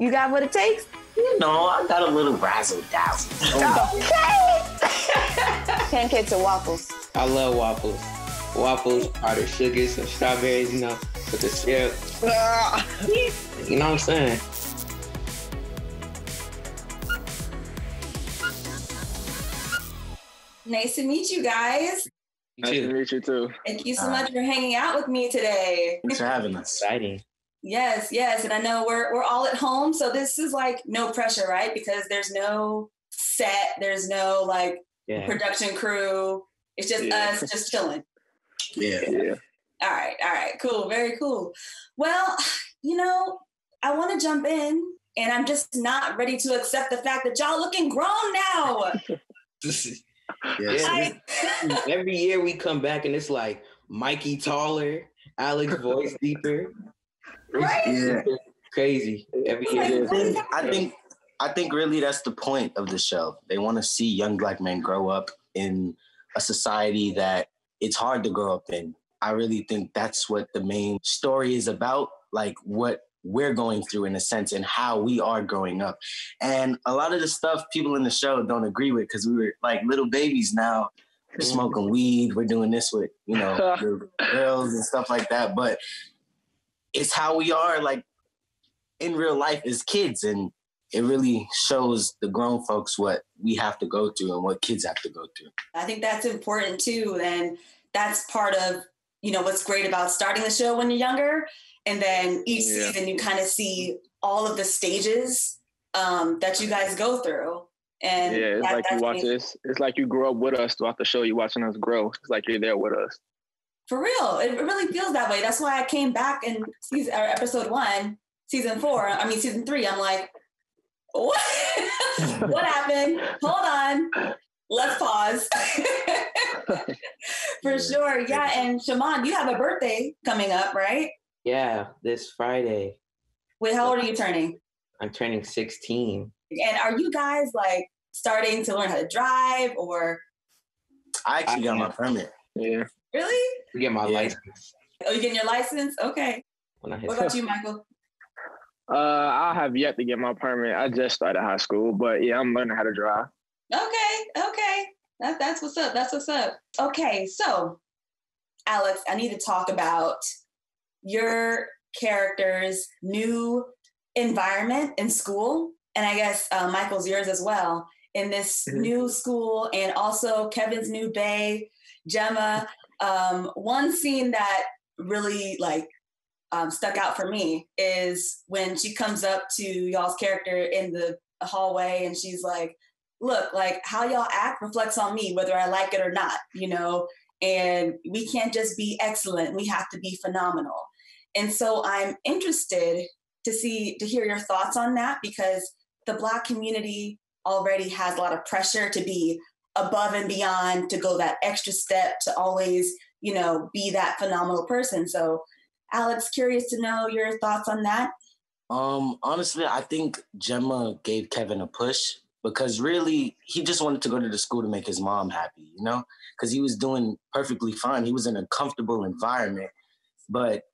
You got what it takes? You know, I got a little razzle dazzle. Okay. Pancakes or waffles? I love waffles. Waffles, powdered sugars, some strawberries, you know, with the syrup. You know what I'm saying? Nice to meet you guys. Nice to meet you too. Thank you so much for hanging out with me today. Thanks for having us. Exciting. Yes, yes, and I know we're we're all at home, so this is like no pressure, right? Because there's no set, there's no like Yeah. production crew. It's just Yeah. us just chilling. Yeah. Yeah. All right, all right, cool, very cool. Well, you know, I want to jump in, and I'm just not ready to accept the fact that y'all looking grown now. Yes. I, Every year we come back and it's like Mikey taller, Alex voice deeper. It's Right? Yeah. Crazy. Every Like, year. what is I think I think really that's the point of the show. They want to see young black men grow up in a society that it's hard to grow up in. I really think that's what the main story is about, like what we're going through in a sense and how we are growing up. And a lot of the stuff people in the show don't agree with because we were like little babies now. We're smoking weed, we're doing this with, you know, girls and stuff like that. But it's how we are like in real life as kids and it really shows the grown folks what we have to go through and what kids have to go through. I think that's important too, and that's part of you know what's great about starting the show when you're younger, and then each Yeah. season you kind of see all of the stages um, that you guys go through. And Yeah, it's that- like you watch this. It's like you grew up with us throughout the show. You're watching us grow. It's like you're there with us. For real, it really feels that way. That's why I came back in season or episode one, season four. I mean season three. I'm like, what? what happened? Hold on. Let's pause. For sure, yeah. And Shamon, you have a birthday coming up, right? Yeah, this Friday. Wait, how old are you turning? I'm turning 16. And are you guys like starting to learn how to drive, or I actually got my permit. Yeah. really? To get my Yeah. license Oh, you getting your license? Okay. when I hit What about you, Michael? Uh, I have yet to get my permit. I just started high school, but yeah, I'm learning how to drive. Okay, okay. That, that's what's up. That's what's up. Okay, so Alex, I need to talk about your character's new environment in school, and I guess uh, Michael's yours as well in this Mhm. new school, and also Kevin's new bay, Gemma. Um, one scene that really like um, stuck out for me is when she comes up to y'all's character in the hallway, and she's like look, like how y'all act reflects on me, whether I like it or not, you know, and we can't just be excellent, we have to be phenomenal. And so I'm interested to see, to hear your thoughts on that because the Black community already has a lot of pressure to be above and beyond, to go that extra step, to always, you know, be that phenomenal person. So, Alex, curious to know your thoughts on that. Um, honestly, I think Gemma gave Kevin a push because really he just wanted to go to the school to make his mom happy, you know? Because he was doing perfectly fine. He was in a comfortable environment, but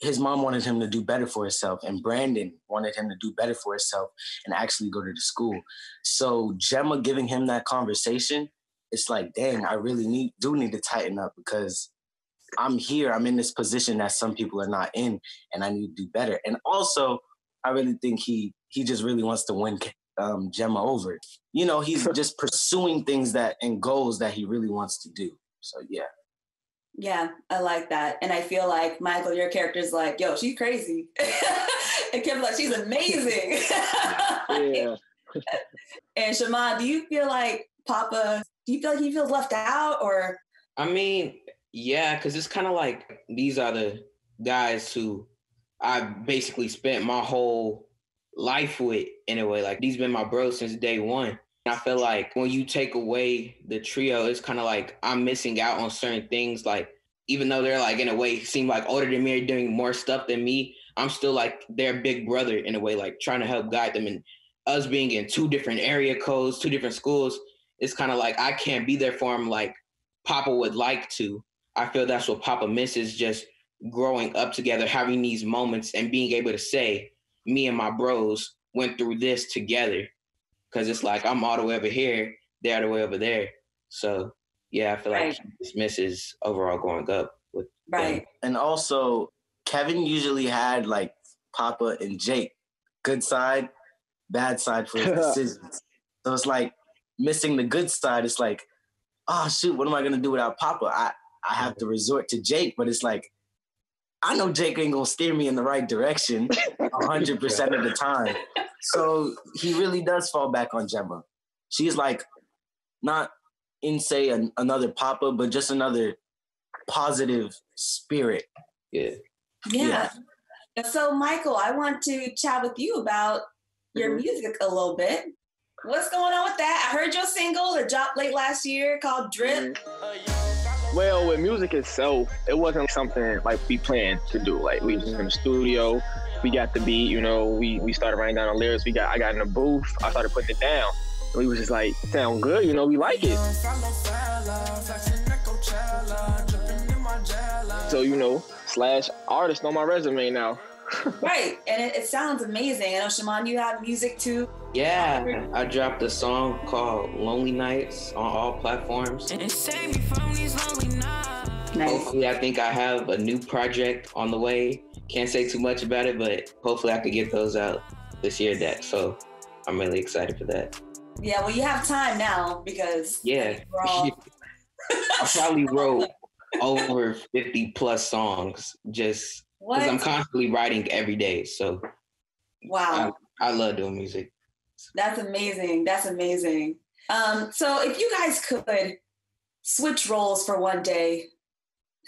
his mom wanted him to do better for himself, and Brandon wanted him to do better for himself and actually go to the school. So Gemma giving him that conversation, it's like, dang, I really need do need to tighten up because I'm here. I'm in this position that some people are not in, and I need to do better. And also, I really think he he just really wants to win um, Gemma over. You know, he's just pursuing things that and goals that he really wants to do. So yeah, Yeah, I like that. And I feel like Michael, your character's like, yo, she's crazy. and Kim's like, she's amazing. Yeah. and Shamon, do you feel like Papa, do you feel like he feels left out or I mean, yeah, because it's kind of like these are the guys who I basically spent my whole life with in a way. Like these been my bros since day one. I feel like when you take away the trio, it's kind of like I'm missing out on certain things. Like even though they're like in a way seem like older than me doing more stuff than me, I'm still like their big brother in a way, like trying to help guide them. And us being in two different area codes, two different schools, it's kind of like I can't be there for them like Papa would like to. I feel that's what Papa misses just growing up together, having these moments and being able to say, me and my bros went through this together. Cause it's like I'm all the way over here, they're all the way over there. So yeah, I feel like this he dismisses overall going up with them. Right. And also, Kevin usually had like Papa and Jake, good side, bad side for his decisions. So it's like missing the good side. It's like, oh shoot, what am I gonna do without Papa? I I have to resort to Jake, but it's like, I know Jake ain't gonna steer me in the right direction hundred percent of the time. So he really does fall back on Gemma. She's like not in say an, another Papa, but just another positive spirit. Yeah. Yeah. So, Michael, I want to chat with you about your Mhm. music a little bit. What's going on with that? I heard your single that dropped late last year called Drip. Well, with music itself, it wasn't something like we planned to do. Like we was in the studio, we got the beat, you know, we we started writing down the lyrics. We got I got in the booth, I started putting it down. We was just like, sound good, you know, we like it. So you know, slash artist on my resume now. Right. And it, it sounds amazing. I know, Shamon, you have music too. Yeah, I dropped a song called Lonely Nights on all platforms. And save me from these lonely nights. Nice. Hopefully, I think I have a new project on the way. Can't say too much about it, but hopefully, I could get those out this year. That so, I'm really excited for that. Yeah, well, you have time now because Yeah, all. I probably wrote over 50 plus songs just because I'm constantly writing every day. So Wow. I love doing music. That's amazing. That's amazing. Um, so if you guys could switch roles for one day,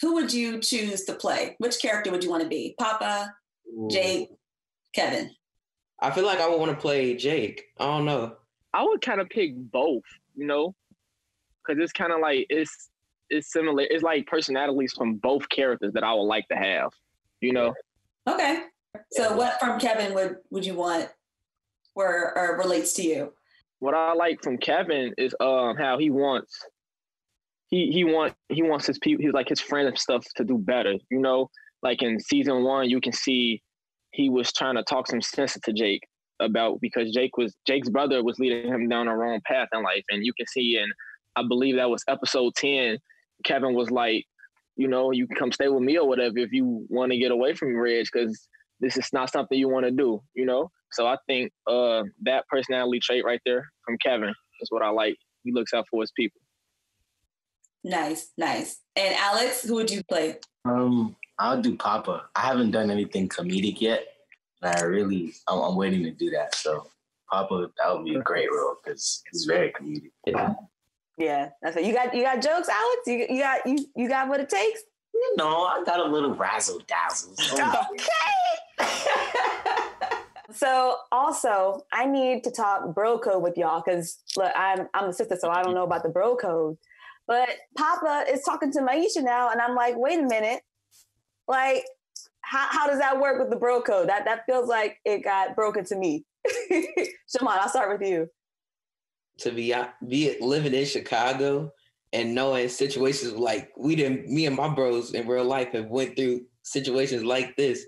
who would you choose to play? Which character would you want to be? Papa, Jake, Kevin. I feel like I would want to play Jake. I don't know. I would kind of pick both, you know, because it's kind of like it's it's similar. It's like personalities from both characters that I would like to have, you know. Okay. So what from Kevin would would you want or or relates to you? What I like from Kevin is um how he wants he he want he wants his people he's like his friends and stuff to do better, you know. Like in season one, you can see he was trying to talk some sense to Jake about because Jake was Jake's brother was leading him down the wrong path in life, and you can see in I believe that was episode ten. Kevin was like, you know, you can come stay with me or whatever if you want to get away from Reg because this is not something you want to do, you know. So I think uh, that personality trait right there from Kevin is what I like. He looks out for his people. Nice, nice. And Alex, who would you play? Um, I'll do Papa. I haven't done anything comedic yet, and I really I'm, I'm waiting to do that. So Papa, that would be a great role because he's very comedic. Yeah. Yeah, that's it. You got you got jokes, Alex. You you got you you got what it takes. You know, I got a little razzle dazzle. Okay. so also, I need to talk bro code with y'all because look, I'm I'm a sister, so I don't know about the bro code. But Papa is talking to Maisha now, and I'm like, wait a minute, like, how how does that work with the bro code? That that feels like it got broken to me. Shamon, I'll start with you. To be be living in Chicago and knowing situations like we didn't me and my bros in real life have went through situations like this.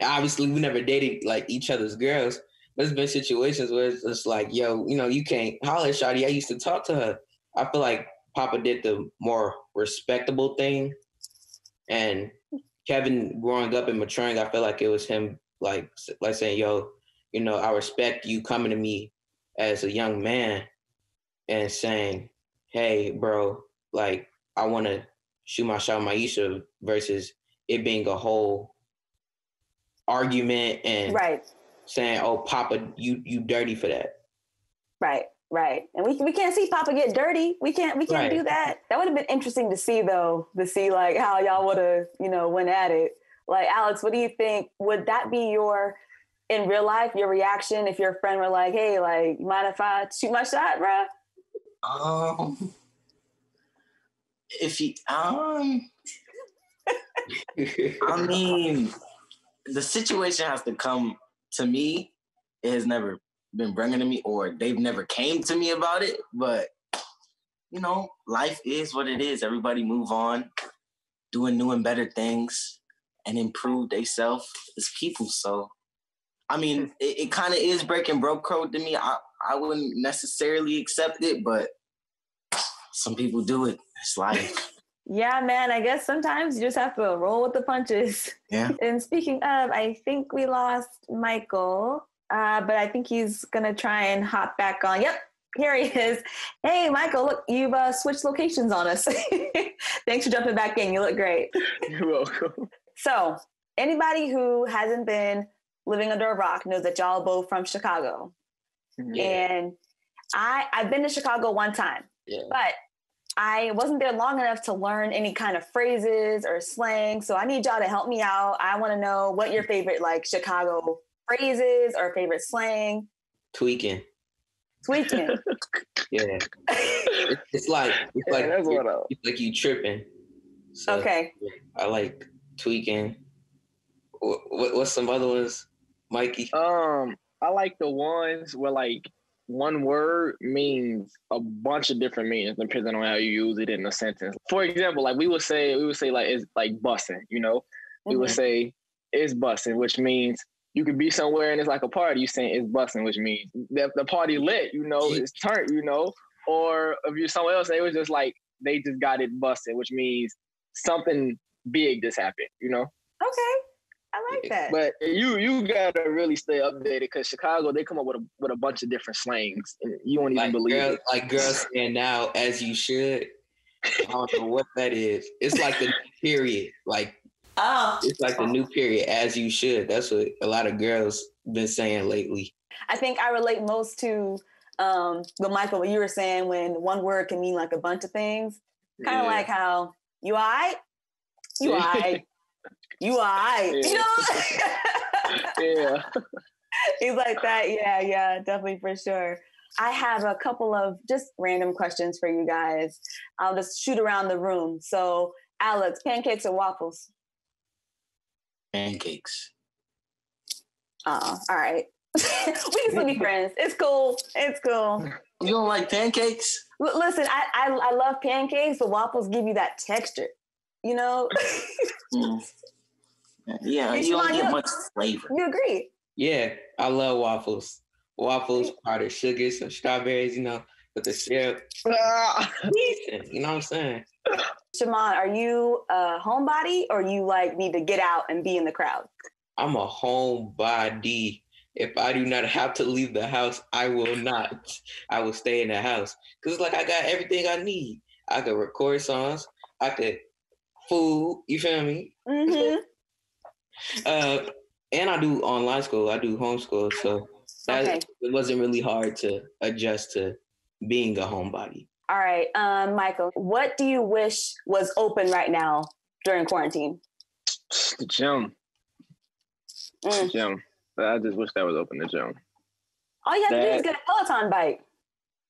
And obviously we never dated like each other's girls, but it's been situations where it's just like, yo, you know, you can't holler at Shawty. I used to talk to her. I feel like Papa did the more respectable thing. And Kevin growing up and maturing, I felt like it was him like like saying, yo, you know, I respect you coming to me as a young man and saying, hey, bro, like I want to shoot my shot, Maisha, versus it being a whole argument and Right, saying, oh, Papa, you you dirty for that. right, right. And we we can't see Papa get dirty. We can't we can't Right. do that. That would have been interesting to see though, to see like how y'all would have you know went at it. Like Alex, what do you think? Would that be your in real life your reaction if your friend were like, "Hey, like, you mind if I shoot my shot, bruh?" Um, if he um, I mean, the situation has to come to me. It has never been bringing to me, or they've never came to me about it. But you know, life is what it is. Everybody move on, doing new and better things, and improve themselves as people. So I mean, hmm. it, it kind of is breaking bro code to me. I, I wouldn't necessarily accept it, but some people do it. It's life. Yeah, man. I guess sometimes you just have to roll with the punches. Yeah. And speaking of, I think we lost Michael, uh, but I think he's gonna try and hop back on. Yep, here he is. Hey, Michael, look, you've uh, switched locations on us. Thanks for jumping back in. You look great. You're welcome. So, anybody who hasn't been living under a rock knows that y'all both from Chicago. And I I've been to Chicago one time, Yeah. but I wasn't there long enough to learn any kind of phrases or slang. So I need y'all to help me out. I want to know what your favorite like Chicago phrases or favorite slang. Tweaking. Tweaking. Yeah. It- it's like it's Yeah, like that's you're- what up. it's like you tripping. So okay. I like tweaking. What, what what's some other ones, Mikey? Um, I like the ones where like one word means a bunch of different meanings depending on how you use it in a sentence. For example, like we would say, we would say like it's like bussing, you know. We would Mhm. say it's bussing, which means you could be somewhere and it's like a party. You saying it's busting, which means the, the party lit, you know, it's turned, you know. Or if you're somewhere else, they was just like they just got it busted, which means something big just happened, you know. Okay. I like that. But you you gotta really stay updated because Chicago they come up with a with a bunch of different slangs and you won't even Like believe girl, it. like girls saying now as you should. I don't know what that is. It's like the period. Like Oh, it's like the new period as you should. That's what a lot of girls been saying lately. I think I relate most to um Michael, what you were saying when one word can mean like a bunch of things. Kind of Yeah. like how you all right? You all right? You all right? You know? yeah. He's like that. Yeah, yeah, definitely for sure. I have a couple of just random questions for you guys. I'll just shoot around the room. So, Alex, pancakes or waffles? Pancakes. Oh, all right. we can still be friends. It's cool. It's cool. You don't like pancakes? L- listen, I, I I love pancakes, but waffles give you that texture. You know, Mm. Yeah, Hey, you don't get much flavor. you agree? Yeah, I love waffles. Waffles, powdered sugar, some strawberries, you know, with the. Ah. You know what I'm saying? Shamon, are you a homebody or you like need to get out and be in the crowd? I'm a homebody. If I do not have to leave the house, I will not. I will stay in the house. Cause like I got everything I need. I could record songs. I could food. You feel me? hmm Uh, and I do online school. I do homeschool. So that Okay. it wasn't really hard to adjust to being a homebody. All right, um, Michael, what do you wish was open right now during quarantine? the gym. The Mm. gym. I just wish that was open the gym. All you have to do is get a Peloton bike.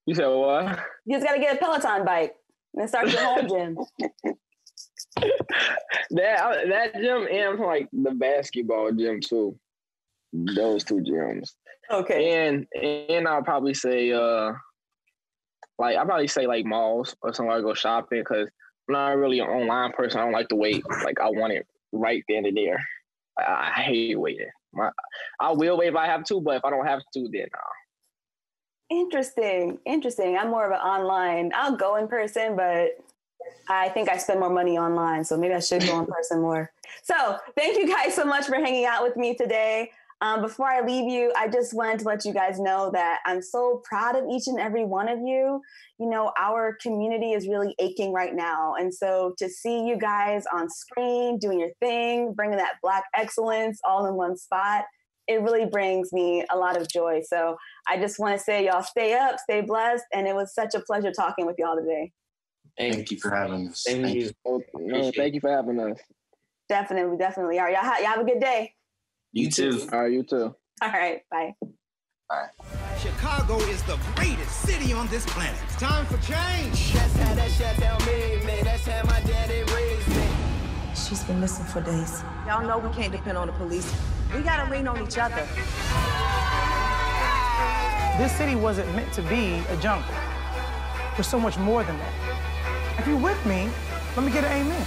You said what? You just got to get a Peloton bike and start your home gym. That that gym and like the basketball gym too. Those two gyms. Okay. And and I'll probably say uh like I'll probably say like malls or somewhere I go shopping because I'm not really an online person. I don't like to wait. Like I want it right then and there. I, I hate waiting. My, I will wait if I have to, but if I don't have to, then no. Interesting. Interesting. I'm more of an online. I'll go in person, but I think I spend more money online. So maybe I should go in person more. So thank you guys so much for hanging out with me today. Um, before I leave you, I just wanted to let you guys know that I'm so proud of each and every one of you. You know, our community is really aching right now. And so to see you guys on screen doing your thing, bringing that Black excellence all in one spot, it really brings me a lot of joy. So I just want to say, y'all stay up, stay blessed. And it was such a pleasure talking with y'all today. Thank, Thank you for having us. Thank Thank you. Oh, no, thank you for having us. Definitely, definitely. All right, y'all, ha- y'all have a good day. You too. All right, you too. All right, bye. All right. Chicago is the greatest city on this planet. It's time for change. That's how that shut down made me. That's how my daddy raised me. She's been missing for days. Y'all know we can't depend on the police. We gotta lean on each other. This city wasn't meant to be a jungle. We're so much more than that. If you're with me, let me get an amen.